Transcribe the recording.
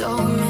so many